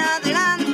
adelante.